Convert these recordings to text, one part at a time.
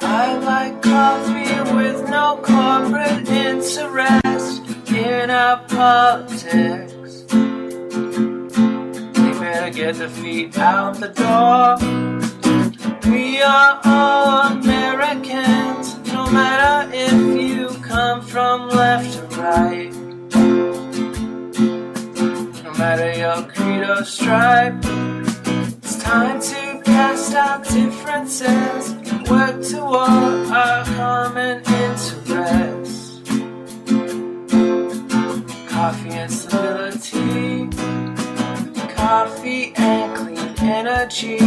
I like coffee with no corporate interest in our politics. They better get the feet out the door. We are all Americans, no matter if you come from left or right. No matter your creed or stripe, it's time to cast out differences, work toward our common interest. Coffee and stability, coffee and clean energy.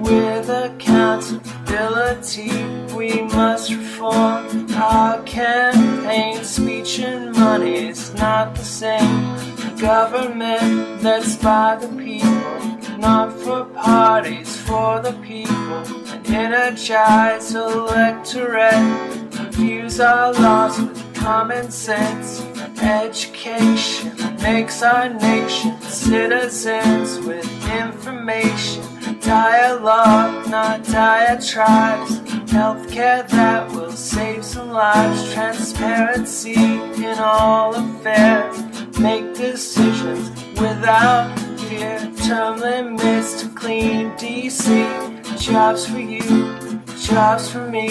With accountability, we must reform our campaign. Speech and money is not the same. Government that's by the people, not for parties, for the people. An energized electorate views our laws with common sense. Education makes our nation citizens with information. Dialogue, not diatribes. Healthcare that will save some lives. Transparency in all affairs. Make decisions without fear. Term limits to clean DC. Jobs for you, jobs for me.